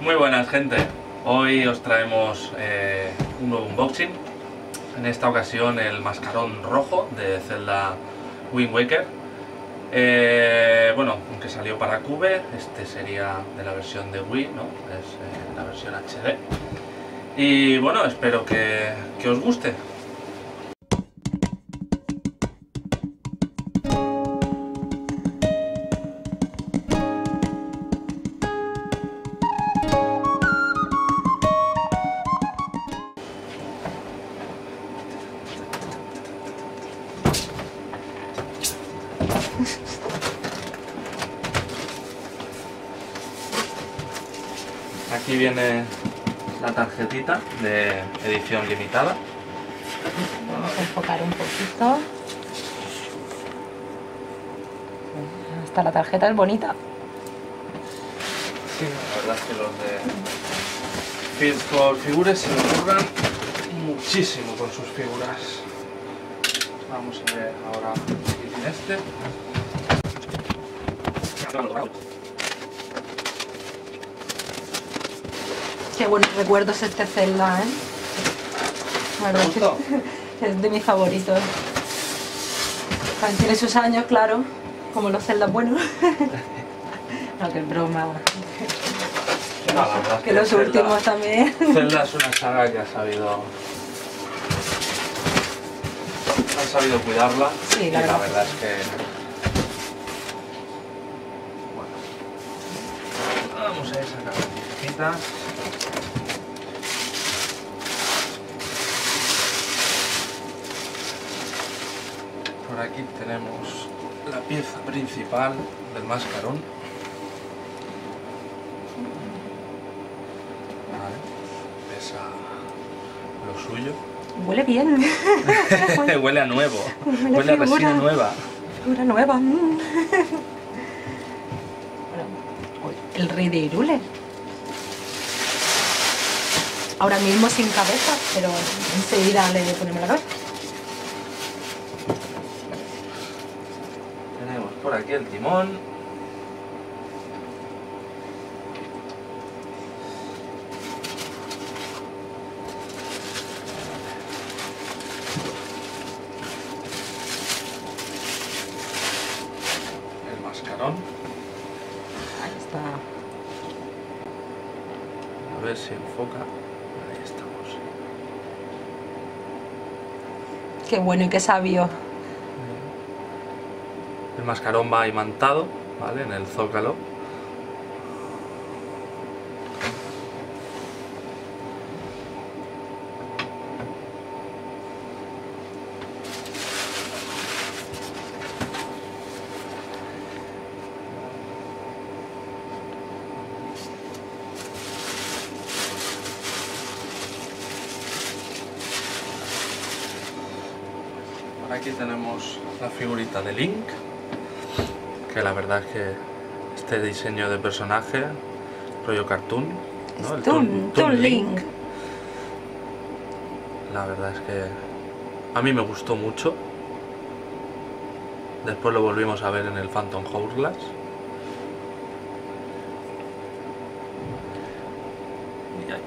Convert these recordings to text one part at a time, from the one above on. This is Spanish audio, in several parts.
Muy buenas gente, hoy os traemos eh, un nuevo unboxing, en esta ocasión el mascarón rojo de Zelda Wind Waker. Eh, bueno, aunque salió para Cube, este sería de la versión de Wii, ¿no? es eh, la versión HD. Y bueno, espero que, que os guste. Aquí viene la tarjetita de edición limitada. Vamos a enfocar un poquito. Hasta la tarjeta es bonita. Sí, la verdad es que los de Fields for Figures se ocurran muchísimo con sus figuras. Vamos a ver ahora este. Qué buenos recuerdos este Zelda, ¿eh? La verdad es que es de mis favoritos. También tiene sus años, claro, como los Zelda buenos. No, que es broma. No, la Que los Zelda- últimos también. Zelda es una saga que ha sabido. Han sabido cuidarla. Sí, y la la verdad. verdad es que. Vamos a sacando las tijeritas. Por aquí tenemos la pieza principal del mascarón. Vale. Pesa lo suyo. Huele bien. Huele a nuevo. Huele Huele a resina nueva. Figura nueva. El rey de Irule. Ahora mismo sin cabeza, pero enseguida le ponemos la cabeza. Tenemos por aquí el timón. El mascarón. Ahí está. A ver si enfoca. Ahí estamos. Qué bueno y qué sabio. El mascarón va imantado, ¿vale? En el zócalo. Aquí tenemos la figurita de Link, que la verdad es que este diseño de personaje, rollo cartoon, ¿no? El Toon, Toon Link. La verdad es que a mí me gustó mucho. Después lo volvimos a ver en el Phantom Hourglass. Y allí.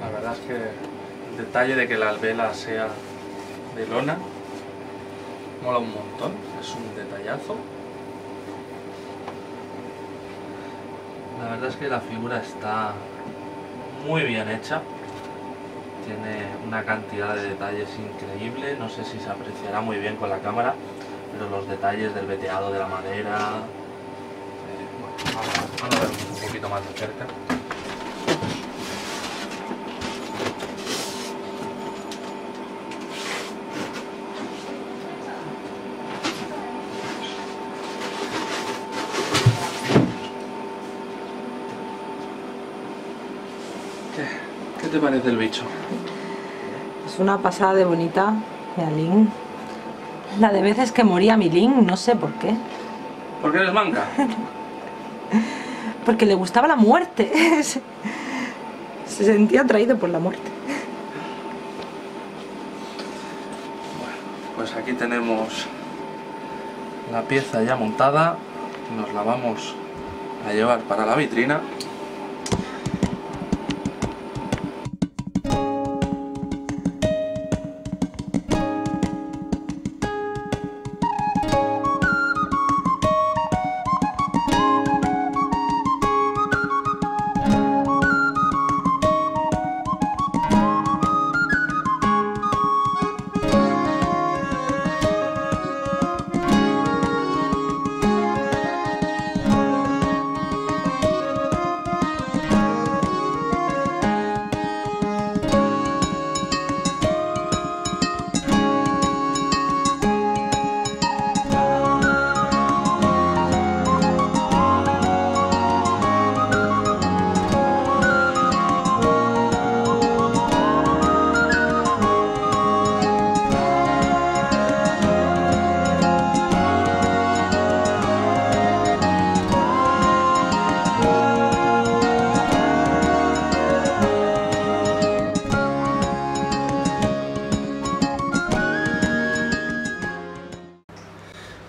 La verdad es que el detalle de que la vela sea de lona mola un montón, es un detallazo. La verdad es que la figura está muy bien hecha, tiene una cantidad de detalles increíble, no sé si se apreciará muy bien con la cámara, pero los detalles del veteado de la madera, eh, bueno, vamos a ver un poquito más de cerca. ¿Qué, qué te parece el bicho? Es una pasada de bonita. Mira, Link. La de veces que moría mi Link, no sé por qué. ¿Por qué eres manca? porque le gustaba la muerte. Se sentía atraído por la muerte. Bueno, pues aquí tenemos la pieza ya montada. Nos la vamos a llevar para la vitrina.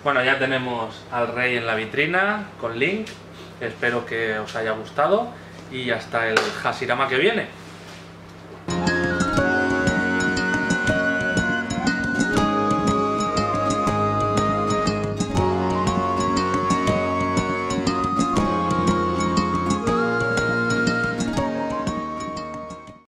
Bueno, ya tenemos al rey en la vitrina con Link. Espero que os haya gustado y hasta el Hashirama que viene.